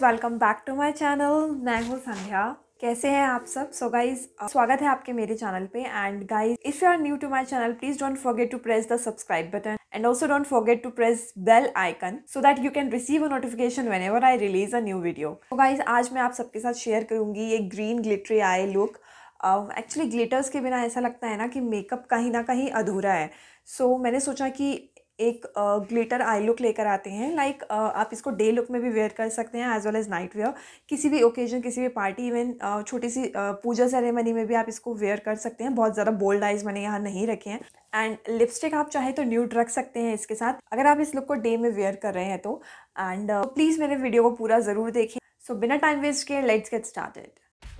Guys welcome back to my channel मैं हूँ संध्या। कैसे हैं आप सब? सो so गाइज़ स्वागत है आपके मेरे चैनल पे। And guys if you are new to my channel please don't forget to press the subscribe button and also don't forget to press bell icon so that you can receive a notification whenever I release a new video तो guys आज मैं आप सबके साथ share करूँगी ये green glittery eye look actually glitters के बिना ऐसा लगता है ना कि मेकअप कहीं ना कहीं अधूरा है। सो so, मैंने सोचा कि एक ग्लिटर आई लुक लेकर आते हैं। लाइक आप इसको डे लुक में भी वेयर कर सकते हैं as well as night wear किसी भी ओकेजन किसी भी पार्टी इवन छोटी सी पूजा सेरेमनी में भी आप इसको वेयर कर सकते हैं। बहुत ज़्यादा बोल्ड आइज़ मैंने यहाँ नहीं रखे हैं। एंड लिपस्टिक आप चाहे तो न्यूड रख सकते हैं इसके साथ। अगर आप इस लुक को डे में वेयर कर रहे हैं तो। एंड प्लीज़ मेरे वीडियो को पूरा ज़रूर देखें। सो बिना टाइम वेस्ट किए लेट्स गेट स्टार्टेड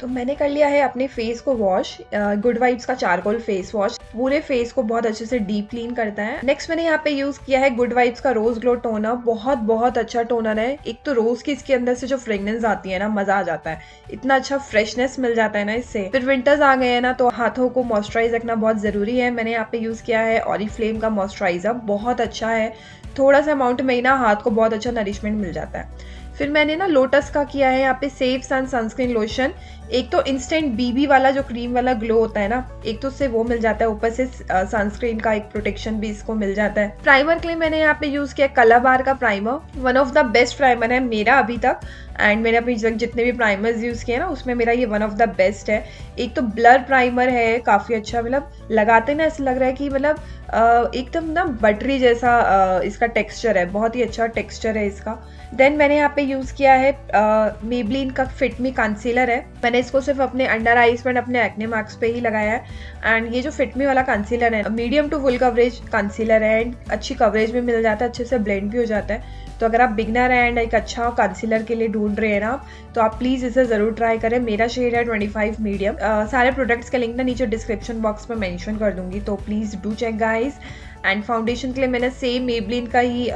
तो मैंने कर लिया है अपने फेस को वॉश गुड वाइब्स का चारकोल फेस वॉश पूरे फेस को बहुत अच्छे से डीप क्लीन करता है। नेक्स्ट मैंने यहाँ पे यूज़ किया है गुड वाइब्स का रोज ग्लो टोनर बहुत बहुत अच्छा टोनर है। एक तो रोज की इसके अंदर से जो फ्रेगनेंस आती है ना, मज़ा आ जाता है। इतना अच्छा फ्रेशनेस मिल जाता है ना इससे। फिर विंटर्स आ गए हैं ना तो हाथों को मॉइस्चराइज रखना बहुत ज़रूरी है। मैंने यहाँ पे यूज़ किया है और फ्लेम का मॉइस्चराइजर बहुत अच्छा है। थोड़ा सा अमाउंट में ही ना हाथ को बहुत अच्छा नरिशमेंट मिल जाता है। फिर मैंने ना लोटस का किया है, यहाँ पे सेफ़ सन सनस्क्रीन लोशन एक तो इंस्टेंट बीबी वाला जो क्रीम वाला ग्लो होता है ना, एक तो उससे वो मिल जाता है, ऊपर से सनस्क्रीन का एक प्रोटेक्शन भी इसको मिल जाता है। प्राइमर के लिए मैंने यहाँ पे यूज़ किया कलर बार का primer one of the best primer है मेरा अभी तक एंड मैंने अपनी जितने भी प्राइमर्स यूज़ किए ना, उसमें मेरा ये वन ऑफ़ द बेस्ट है। एक तो ब्लर प्राइमर है, काफ़ी अच्छा मतलब लगाते ना ऐसा लग रहा है कि मतलब एकदम ना बटरी जैसा इसका टेक्सचर है। बहुत ही अच्छा टेक्सचर है इसका। देन मैंने यहाँ पे यूज़ किया है मेबलिन का फिट मी कंसीलर है। मैंने इसको सिर्फ़ अपने अंडर आईज पर अपने एक्ने मार्क्स पे ही लगाया है। एंड ये जो फिटमी वाला कंसीलर है medium to full coverage concealer है। एंड अच्छी कवरेज भी मिल जाता है, अच्छे से ब्लेंड भी हो जाता है। तो अगर आप बिगनर एंड एक अच्छा कंसीलर के लिए ढूंढ रहे हैं ना तो आप प्लीज़ इसे ज़रूर ट्राई करें। मेरा शेड है 25 मीडियम सारे प्रोडक्ट्स के लिंक ना नीचे डिस्क्रिप्शन बॉक्स में मेंशन कर दूँगी तो please do check guys and foundation के लिए मैंने सेम मेबलिन का ही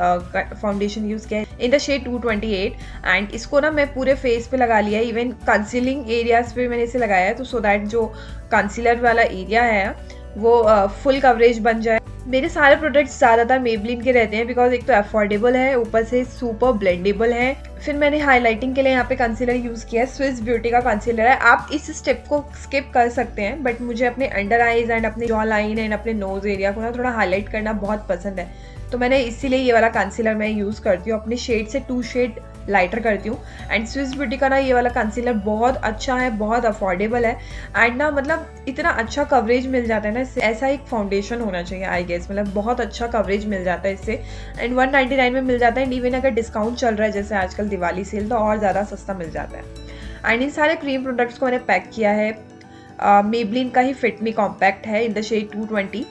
फाउंडेशन यूज़ किया है। इन द शेड 228 एंड इसको ना मैं पूरे फेस पे लगा लिया इवन कंसीलिंग एरियाज़ पे मैंने इसे लगाया है तो सो so दैट जो कंसीलर वाला एरिया है वो फुल uh, कवरेज बन जाए। मेरे सारे प्रोडक्ट्स ज़्यादातर मेबलिन के रहते हैं बिकॉज़ एक तो अफोर्डेबल है, ऊपर से सुपर ब्लेंडेबल है। फिर मैंने हाईलाइटिंग के लिए यहाँ पे कंसीलर यूज़ किया है स्विस ब्यूटी का कंसीलर है। आप इस स्टेप को स्किप कर सकते हैं बट मुझे अपने अंडर आईज एंड अपने जॉ लाइन एंड अपने नोज़ एरिया को ना थोड़ा हाईलाइट करना बहुत पसंद है। तो मैंने इसीलिए ये वाला कंसीलर मैं यूज़ करती हूँ, अपने शेड से टू शेड लाइटर करती हूँ. एंड स्विस ब्यूटी का ना ये वाला कंसीलर बहुत अच्छा है बहुत अफोर्डेबल है. एंड ना मतलब इतना अच्छा कवरेज मिल जाता है ना इससे. ऐसा एक फाउंडेशन होना चाहिए आई गेस मतलब बहुत अच्छा कवरेज मिल जाता है इससे. एंड वन में मिल जाता है. एंड इवन अगर डिस्काउंट चल रहा है जैसे आजकल दिवाली सेल तो और ज़्यादा सस्ता मिल जाता है. एंड इन सारे क्रीम प्रोडक्ट्स को मैंने पैक किया है. मेबलिन uh, का ही फिटमी कॉम्पैक्ट है इन द शेड 220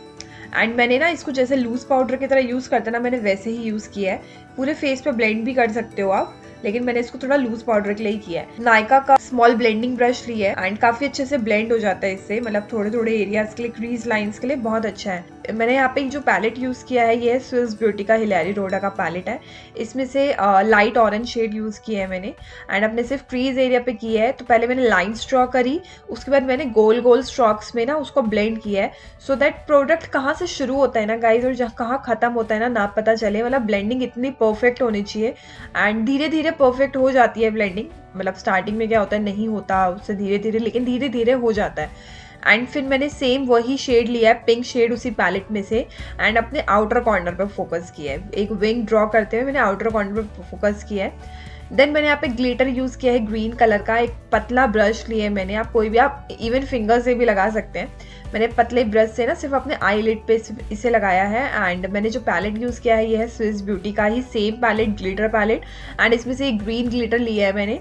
एंड मैंने ना इसको जैसे लूज पाउडर की तरह यूज़ करते ना मैंने वैसे ही यूज़ किया है. पूरे फेस पे ब्लेंड भी कर सकते हो आप. लेकिन मैंने इसको थोड़ा लूज पाउडर के लिए किया है। नायका का स्मॉल ब्लेंडिंग ब्रश ली है एंड काफ़ी अच्छे से ब्लेंड हो जाता है इससे। मतलब थोड़े थोड़े एरियाज़ के लिए क्रीज लाइंस के लिए बहुत अच्छा है। मैंने यहाँ पे जो पैलेट यूज़ किया है, ये स्विस ब्यूटी का हिलेरी रोडा का पैलेट है। इसमें से लाइट ऑरेंज शेड यूज़ किया है मैंने एंड अपने सिर्फ़ क्रीज एरिया पे किया है। तो पहले मैंने लाइन स्ट्रॉ करी, उसके बाद मैंने गोल गोल स्ट्रॉक्स में ना उसको ब्लेंड किया है। सो दैट प्रोडक्ट कहाँ से शुरू होता है ना गाइज़ और कहाँ ख़त्म होता है ना ना पता चले। मतलब ब्लेंडिंग इतनी परफेक्ट होनी चाहिए एंड धीरे धीरे परफेक्ट हो जाती है ब्लेंडिंग मतलब स्टार्टिंग में क्या होता है, नहीं होता, उससे धीरे धीरे लेकिन धीरे धीरे हो जाता है। एंड फिर मैंने सेम वही शेड लिया है पिंक शेड उसी पैलेट में से एंड अपने आउटर कॉर्नर पर फोकस किया है। एक विंग ड्रॉ करते हुए मैंने आउटर कॉर्नर पर फोकस किया है। देन मैंने यहाँ पे ग्लिटर यूज़ किया है ग्रीन कलर का, एक पतला ब्रश है मैंने। आप कोई भी, आप इवन फिंगर से भी लगा सकते हैं। मैंने पतले ब्रश से ना सिर्फ़ अपने आई लिट पे इसे लगाया है एंड मैंने जो पैलेट यूज़ किया है, ये है स्विस ब्यूटी का ही same palette glitter palette and इसमें से एक ग्रीन ग्लिटर लिया है मैंने।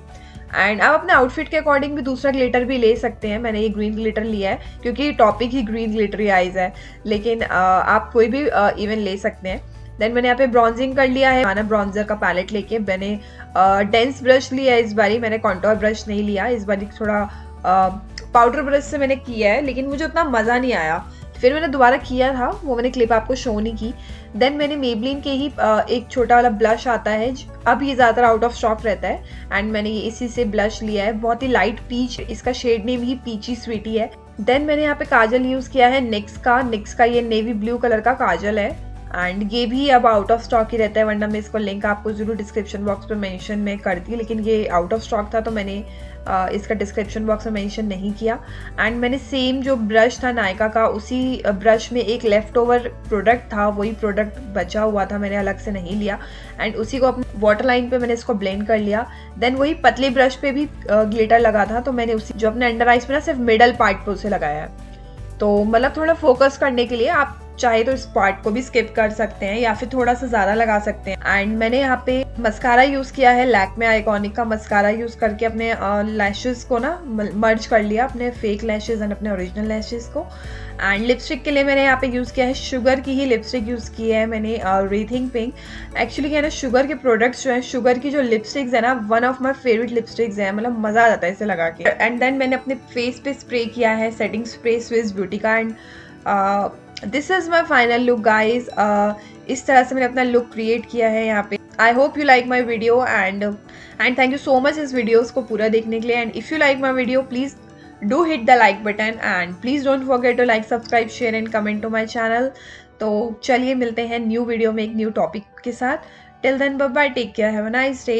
एंड आप अपने आउटफिट के अकॉर्डिंग भी दूसरा ग्लिटर भी ले सकते हैं। मैंने ये ग्रीन ग्लिटर लिया है क्योंकि टॉपिक ही ग्रीन ग्लिटरी आइज़ है। लेकिन आप कोई भी इवन ले सकते हैं। देन मैंने यहाँ पे ब्रॉन्जिंग कर लिया है। माना ब्रॉन्जर का पैलेट लेके मैंने डेंस ब्रश लिया है इस बारी। मैंने कॉन्टोर ब्रश नहीं लिया। इस बारी थोड़ा पाउडर ब्रश से मैंने किया है, लेकिन मुझे उतना मज़ा नहीं आया। फिर मैंने दोबारा किया था, वो मैंने क्लिप आपको शो नहीं की। देन मैंने मेबलिन के ही एक छोटा वाला ब्लश आता है अब ये ज़्यादातर आउट ऑफ़ स्टॉक रहता है। एंड मैंने ये इसी से ब्लश लिया है। बहुत ही लाइट पीच इसका शेड नेम ही पीची स्वीटी है। देन मैंने यहाँ पे काजल यूज़ किया है निक्स का। निक्स का ये नेवी ब्लू कलर का काजल है। एंड ये भी अब आउट ऑफ़ स्टॉक ही रहता है, वरना मैं इसको लिंक आपको ज़रूर डिस्क्रिप्शन बॉक्स में मेंशन में कर दी, लेकिन ये आउट ऑफ़ स्टॉक था तो मैंने इसका डिस्क्रिप्शन बॉक्स में मेंशन नहीं किया। एंड मैंने सेम जो ब्रश था नायका का, उसी ब्रश में एक लेफ़्ट ओवर प्रोडक्ट था, वही प्रोडक्ट बचा हुआ था, मैंने अलग से नहीं लिया। एंड उसी को अपने वाटर लाइन पे मैंने इसको ब्लेंड कर लिया। देन वही पतले ब्रश पे भी ग्लिटर लगा था तो मैंने उसी, जो अपने अंडर आइज़ पे ना सिर्फ़ मिडल पार्ट पे उसे लगाया है। तो मतलब थोड़ा फोकस करने के लिए आप चाहे तो इस पार्ट को भी स्किप कर सकते हैं या फिर थोड़ा सा ज़्यादा लगा सकते हैं। एंड मैंने यहाँ पे मस्कारा यूज़ किया है लैक में आइकॉनिक का मस्कारा यूज़ करके अपने लैशेज़ को ना मर्ज कर लिया अपने फेक लैशेज़ एंड अपने ओरिजिनल लैशेज़ को। एंड लिपस्टिक के लिए मैंने यहाँ पे यूज़ किया है शुगर की ही लिपस्टिक यूज़ की है मैंने रीथिंग पिंक एक्चुअली क्या है ना शुगर के प्रोडक्ट्स जो है शुगर की जो लिपस्टिक्स है ना one of my favourite lipsticks है मतलब मज़ा आ जाता है इसे लगा के। एंड देन मैंने अपने फेस पे स्प्रे किया है सेटिंग स्प्रे स्विस ब्यूटी का। And this is my final look guys इस तरह से मैंने अपना लुक क्रिएट किया है यहाँ पे. I hope you like my video and and thank you so much इस वीडियोस को पूरा देखने के लिए. And if you like my video please do hit the like button and please don't forget to like subscribe share and comment to my channel तो चलिए मिलते हैं न्यू वीडियो में एक न्यू टॉपिक के साथ. Till then bye take care have a nice day